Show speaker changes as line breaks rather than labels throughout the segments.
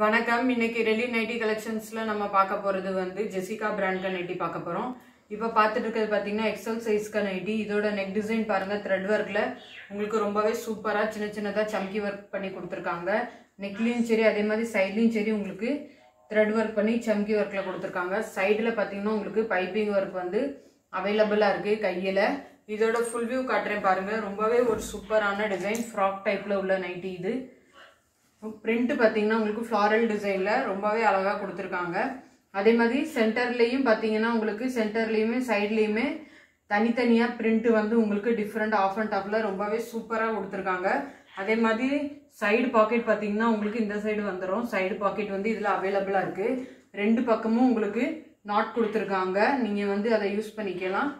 வணக்கம். இன்னைக்கு ready nightie கலெக்ஷன்ஸ்ல நம்ம பார்க்க போறது வந்து ஜெசிகா பிராண்ட்க நைட்டி பார்க்க போறோம். இப்போ பார்த்துட்டு இருக்கிறது பார்த்தீங்கன்னா எக்ஸல் சைஸ்க்கு நைட்டி இதோட நெக் டிசைன் பாருங்க த்ரெட் ஒர்க்ல உங்களுக்கு ரொம்பவே சூப்பரா சின்ன சின்னதா சம்கி ஒர்க் பண்ணி கொடுத்துருக்காங்க. நெக்லையும் சரி அதே மாதிரி சைட்லேயும் சரி உங்களுக்கு த்ரெட் ஒர்க் பண்ணி சம்கி ஒர்க்ல கொடுத்துருக்காங்க. சைடில் பார்த்தீங்கன்னா உங்களுக்கு பைப்பிங் ஒர்க் வந்து அவைலபிளாக இருக்கு கையில். இதோட ஃபுல் வியூ காட்டுறேன் பாருங்க. ரொம்பவே ஒரு சூப்பரான டிசைன் ஃப்ராக் டைப்ல உள்ள நைட்டி இது. பிரிண்ட்டு பார்த்தீங்கன்னா உங்களுக்கு ஃப்ளாரல் டிசைனில் ரொம்பவே அழகாக கொடுத்துருக்காங்க. அதே மாதிரி சென்டர்லேயும் பார்த்தீங்கன்னா உங்களுக்கு சென்டர்லேயுமே சைட்லேயுமே தனித்தனியாக பிரிண்ட்டு வந்து உங்களுக்கு டிஃப்ரெண்ட் ஆஃப் அண்ட் டாப்பில் ரொம்பவே சூப்பராக கொடுத்துருக்காங்க. அதே மாதிரி சைடு பாக்கெட் பார்த்தீங்கன்னா உங்களுக்கு இந்த சைடு வந்துடும் சைடு பாக்கெட் வந்து இதில் அவைலபிளாக இருக்குது ரெண்டு பக்கமும் உங்களுக்கு நாட் கொடுத்துருக்காங்க. நீங்கள் வந்து அதை யூஸ் பண்ணிக்கலாம்.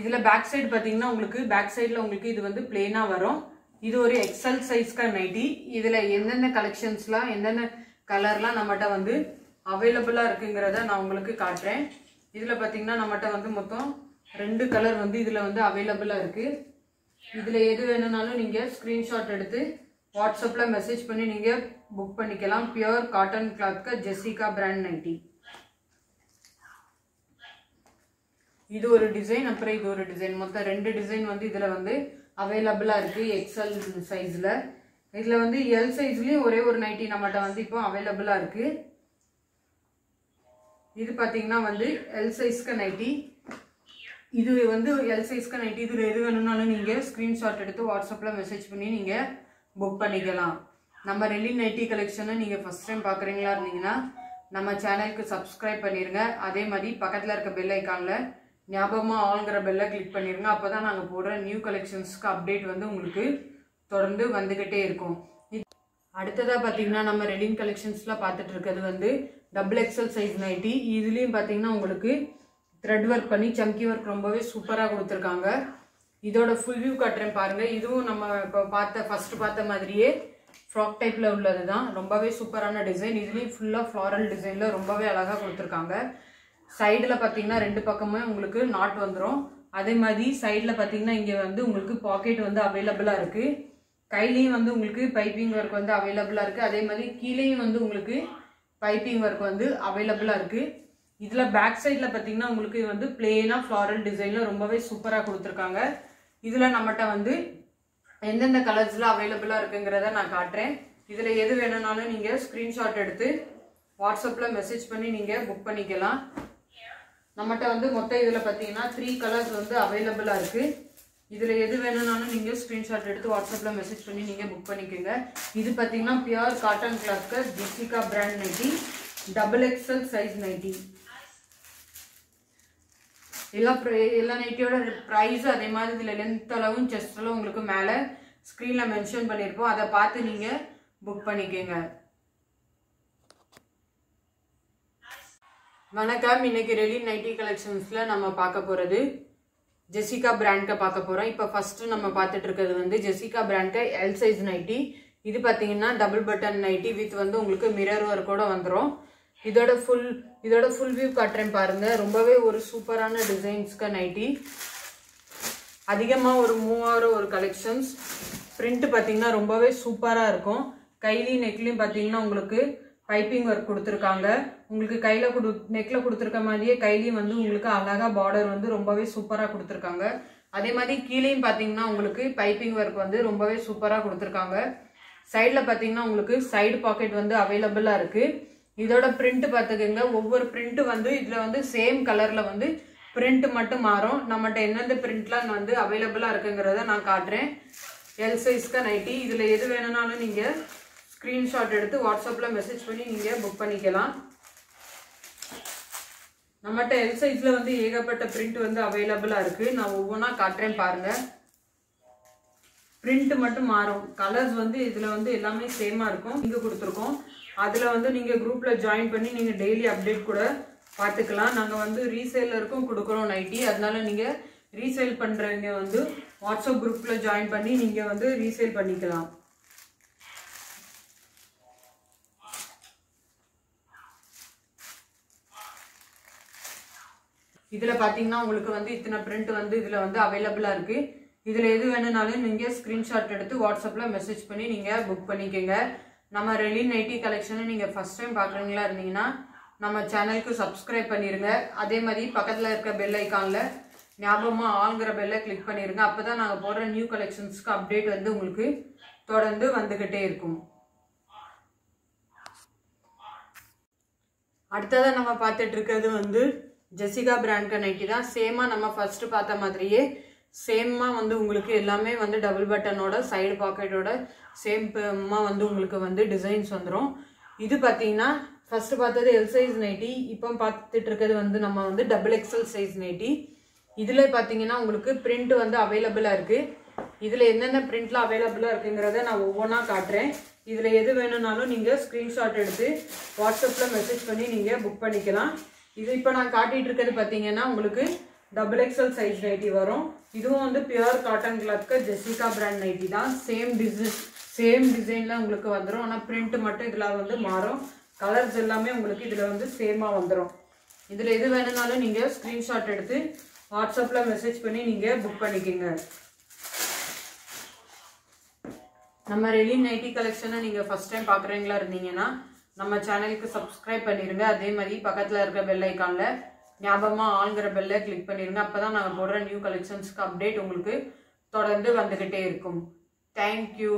இதில் பேக் சைடு பார்த்தீங்கன்னா உங்களுக்கு பேக் சைடில் உங்களுக்கு இது வந்து பிளெயினாக வரும். இது ஒரு எக்ஸல் சைஸ்க்கு நைட்டி. இதில் எந்தெந்த கலெக்ஷன்ஸ்லாம் என்னென்ன கலர்லாம் நம்மகிட்ட வந்து அவைலபிளாக இருக்குங்கிறத நான் உங்களுக்கு காட்டுறேன். இதில் பார்த்தீங்கன்னா நம்மகிட்ட வந்து மொத்தம் ரெண்டு கலர் வந்து இதில் வந்து அவைலபிளாக இருக்குது இதில் எது வேணும்னாலும் நீங்கள் ஸ்க்ரீன்ஷாட் எடுத்து வாட்ஸ்அப்பில் மெசேஜ் பண்ணி நீங்கள் புக் பண்ணிக்கலாம். பியூர் காட்டன் கிளாத்க்கு ஜெசிகா பிராண்ட் நைட்டி. இது ஒரு டிசைன் அப்புறம் இது ஒரு டிசைன் மொத்தம் ரெண்டு டிசைன் வந்து இதில் வந்து அவைலபிளாக இருக்குது எக்ஸல் சைஸில் இதில் வந்து எல் சைஸ்லேயும் ஒரே ஒரு நைட்டி நம்மகிட்ட வந்து இப்போ அவைலபிளாக இருக்குது இது பார்த்தீங்கன்னா வந்து எல் சைஸ்க்கு நைட்டி இது வந்து எல் சைஸ்க்கு நைட்டி இதில் எது வேணும்னாலும் நீங்கள் ஸ்க்ரீன்ஷாட் எடுத்து வாட்ஸ்அப்பில் மெசேஜ் பண்ணி நீங்கள் புக் பண்ணிக்கலாம். நம்ம ரெல்லி நைட்டி கலெக்ஷனை நீங்கள் ஃபஸ்ட் டைம் பார்க்குறீங்களா இருந்தீங்கன்னா நம்ம சேனலுக்கு சப்ஸ்கிரைப் பண்ணிடுங்க அதே மாதிரி பக்கத்தில் இருக்க பெல் ஐக்கானில் ஞாபகமாக ஆளுங்கிற பெல்லை கிளிக் பண்ணிடுங்க அப்போ தான் நாங்கள் போடுற நியூ கலெக்ஷன்ஸ்க்கு அப்டேட் வந்து உங்களுக்கு தொடர்ந்து வந்துக்கிட்டே இருக்கும். அடுத்ததாக பார்த்தீங்கன்னா நம்ம ரெடின் கலெக்ஷன்ஸில் பார்த்துட்டு இருக்கிறது வந்து டபுள் எக்ஸல் சைஸ் நைட்டி இதுலேயும் பார்த்தீங்கன்னா உங்களுக்கு த்ரெட் ஒர்க் பண்ணி சம்கி ஒர்க் ரொம்பவே சூப்பராக கொடுத்துருக்காங்க. இதோட ஃபுல் வியூ காட்டுறேன் பாருங்கள் இதுவும் நம்ம இப்போ பார்த்த ஃபஸ்ட்டு பார்த்த மாதிரியே ஃப்ராக் டைப்பில் உள்ளது தான் ரொம்பவே சூப்பரான டிசைன் இதுலேயும் ஃபுல்லாக ஃப்ளாரல் டிசைனில் ரொம்பவே அழகாக கொடுத்துருக்காங்க. சைடில் பார்த்தீங்கன்னா ரெண்டு பக்கமே உங்களுக்கு நாட் வந்துடும் அதே மாதிரி சைடில் பார்த்தீங்கன்னா இங்கே வந்து உங்களுக்கு பாக்கெட் வந்து அவைலபிளாக இருக்குது கையிலையும் வந்து உங்களுக்கு பைப்பிங் ஒர்க் வந்து அவைலபிளாக இருக்குது அதே மாதிரி கீழேயும் வந்து உங்களுக்கு பைப்பிங் ஒர்க் வந்து அவைலபிளாக இருக்குது இதில் பேக் சைடில் பார்த்தீங்கன்னா உங்களுக்கு வந்து பிளெயினாக ஃப்ளாரல் டிசைனில் ரொம்பவே சூப்பராக கொடுத்துருக்காங்க. இதில் நம்மகிட்ட வந்து எந்தெந்த கலர்ஸில் அவைலபிளாக இருக்குங்கிறத நான் காட்டுறேன். இதில் எது வேணும்னாலும் நீங்கள் ஸ்க்ரீன்ஷாட் எடுத்து வாட்ஸ்அப்பில் மெசேஜ் பண்ணி நீங்கள் புக் பண்ணிக்கலாம். நம்மகிட்ட வந்து மொத்த இதில் பார்த்தீங்கன்னா த்ரீ கலர்ஸ் வந்து அவைலபிளாக இருக்குது இதில் எது வேணும்னாலும் நீங்கள் ஸ்க்ரீன்ஷாட் எடுத்து வாட்ஸ்அப்பில் மெசேஜ் பண்ணி நீங்கள் புக் பண்ணிக்கோங்க. இது பார்த்தீங்கன்னா pure cotton கிளாத்க்கு Jessica brand nighty double XL size nighty எல்லா எல்லா நைட்டியோட ப்ரைஸ் அதே மாதிரி இதில் லென்த் அளவும் செஸ்ட் அளவும் உங்களுக்கு மேலே ஸ்க்ரீனில் மென்ஷன் பண்ணியிருப்போம் அதை பார்த்து நீங்கள் புக் பண்ணிக்கோங்க. வணக்கம். இன்னைக்கு ரெலி நைட்டி கலெக்ஷன்ஸில் நம்ம பார்க்க போகிறது ஜெசிகா பிராண்ட்க பார்க்க போகிறோம் இப்போ ஃபஸ்ட்டு நம்ம பார்த்துட்டு இருக்கிறது வந்து ஜெசிகா பிராண்ட்க எல் சைஸ் நைட்டி இது பார்த்தீங்கன்னா டபுள் பட்டன் நைட்டி வித் வந்து உங்களுக்கு மிரர் ஒர்க்கோட வந்துடும் இதோட ஃபுல் இதோட ஃபுல் வியூ காட்டுறேன் பாருங்கள் ரொம்பவே ஒரு சூப்பரான டிசைன்ஸ்க்கு நைட்டி அதிகமாக ஒரு மூவாயிரம் ஒரு கலெக்ஷன்ஸ் பிரிண்ட் பார்த்தீங்கன்னா ரொம்பவே சூப்பராக இருக்கும். கைலி நெக்லையும் பார்த்தீங்கன்னா உங்களுக்கு பைப்பிங் ஒர்க் கொடுத்துருக்காங்க. உங்களுக்கு கையில் கொடு நெக்கில் கொடுத்துருக்க மாதிரியே கைலியும் வந்து உங்களுக்கு அழகாக பார்டர் வந்து ரொம்பவே சூப்பராக கொடுத்துருக்காங்க. அதே மாதிரி கீழேயும் பார்த்தீங்கன்னா உங்களுக்கு பைப்பிங் ஒர்க் வந்து ரொம்பவே சூப்பராக கொடுத்துருக்காங்க. சைடில் பார்த்தீங்கன்னா உங்களுக்கு சைடு பாக்கெட் வந்து அவைலபிளாக இருக்குது இதோட பிரிண்ட் பார்த்துக்கோங்க ஒவ்வொரு பிரிண்ட் வந்து இதில் வந்து சேம் கலரில் வந்து பிரிண்ட் மட்டும் மாறும். நம்மகிட்ட எந்தெந்த பிரிண்ட்லாம் வந்து அவைலபிளாக இருக்குங்கிறத நான் காட்டுறேன். எல் சைஸ்க்கு நைட்டி இதில் எது வேணும்னாலும் நீங்கள் ஸ்க்ரீன்ஷாட் எடுத்து வாட்ஸ்அப்பில் மெசேஜ் பண்ணி நீங்கள் புக் பண்ணிக்கலாம். நம்மகிட்ட எல் சைஸில் வந்து ஏகப்பட்ட பிரிண்ட் வந்து அவைலபிளாக இருக்குது நான் ஒவ்வொன்றா காட்டுறேன் பாருங்கள் பிரிண்ட் மட்டும் மாறும். கலர்ஸ் வந்து இதில் வந்து எல்லாமே சேமாக இருக்கும். இங்கே கொடுத்துருக்கோம். அதில் வந்து நீங்கள் குரூப்பில் ஜாயின் பண்ணி நீங்கள் டெய்லி அப்டேட் கூட பார்த்துக்கலாம் நாங்கள் வந்து ரீசேலருக்கும் கொடுக்குறோம் நைட்டி அதனால நீங்கள் ரீசேல் பண்ணுறவங்க வந்து வாட்ஸ்அப் குரூப்பில் ஜாயின் பண்ணி நீங்கள் வந்து ரீசேல் பண்ணிக்கலாம். இதில் பார்த்தீங்கன்னா உங்களுக்கு வந்து இத்தனை பிரிண்ட் வந்து இதில் வந்து அவைலபிளாக இருக்குது இதில் எது வேணும்னாலும் நீங்கள் ஸ்க்ரீன்ஷாட் எடுத்து வாட்ஸ்அப்பில் மெசேஜ் பண்ணி நீங்கள் புக் பண்ணிக்கோங்க. நம்ம ரெலின் நைட்டி கலெக்ஷனை நீங்கள் ஃபர்ஸ்ட் டைம் பார்க்குறீங்களா இருந்தீங்கன்னா நம்ம சேனலுக்கு சப்ஸ்கிரைப் பண்ணிடுங்க அதே மாதிரி பக்கத்தில் இருக்க பெல் ஐக்கானில் ஞாபகமாக ஆளுங்கிற பெல்லை கிளிக் பண்ணிடுங்க அப்போ தான் நாங்கள் போடுற நியூ கலெக்ஷன்ஸ்க்கு அப்டேட் வந்து உங்களுக்கு தொடர்ந்து வந்துக்கிட்டே இருக்கும். அடுத்ததாக நம்ம பார்த்துட்டு இருக்கிறது வந்து ஜெசிகா பிராண்ட் நைட்டி தான். சேமாக நம்ம ஃபர்ஸ்ட் பார்த்த மாதிரியே சேமாக வந்து உங்களுக்கு எல்லாமே வந்து டபுள் பட்டனோட சைடு பாக்கெட்டோட சேம்மாக வந்து உங்களுக்கு வந்து டிசைன்ஸ் வந்துடும் இது பார்த்தீங்கன்னா ஃபர்ஸ்ட் பார்த்தது எல் சைஸ் நைட்டி இப்போ பார்த்துட்டு இருக்கிறது வந்து நம்ம வந்து டபுள் எக்ஸல் சைஸ் நைட்டி இதில் பார்த்தீங்கன்னா உங்களுக்கு பிரிண்ட் வந்து அவைலபிளாக இருக்குது இதில் என்னென்ன பிரிண்ட்லாம் அவைலபிளாக இருக்குங்கிறத நான் ஒவ்வொன்றா காட்டுறேன். இதில் எது வேணும்னாலும் நீங்கள் ஸ்க்ரீன்ஷாட் எடுத்து வாட்ஸ்அப்பில் மெசேஜ் பண்ணி நீங்கள் புக் பண்ணிக்கலாம். இது இப்போ நான் காட்டிட்டு இருக்கிறது பார்த்தீங்கன்னா உங்களுக்கு டபுள் எக்ஸல் சைஸ் நைட்டி வரும். இதுவும் வந்து பியூர் காட்டன் கிளாத்க்கு ஜெசிகா பிராண்ட் நைட்டி தான். சேம் டிசைன் சேம் டிசைனில் உங்களுக்கு வந்துடும் ஆனால் பிரிண்ட் மட்டும் இதில் வந்து மாறும். கலர்ஸ் எல்லாமே உங்களுக்கு இதில் வந்து சேமாக வந்துடும் இதில் எது வேணும்னாலும் நீங்கள் ஸ்க்ரீன்ஷாட் எடுத்து வாட்ஸ்அப்பில் மெசேஜ் பண்ணி நீங்கள் புக் பண்ணிக்கோங்க. நம்ம ரெடி நைட்டி கலெக்ஷனை நீங்கள் ஃபஸ்ட் டைம் பார்க்குறீங்களா இருந்தீங்கன்னா நம்ம சேனலுக்கு சப்ஸ்கிரைப் பண்ணிடுங்க அதே மாதிரி பக்கத்தில் இருக்க பெல் ஐக்கானில் ஞாபகமாக ஆளுங்கிற பெல்லை கிளிக் பண்ணிடுங்க அப்போ தான் நாங்கள் போடுற நியூ கலெக்ஷன்ஸ்க்கு அப்டேட் உங்களுக்கு தொடர்ந்து வந்துக்கிட்டே இருக்கும். தேங்க்யூ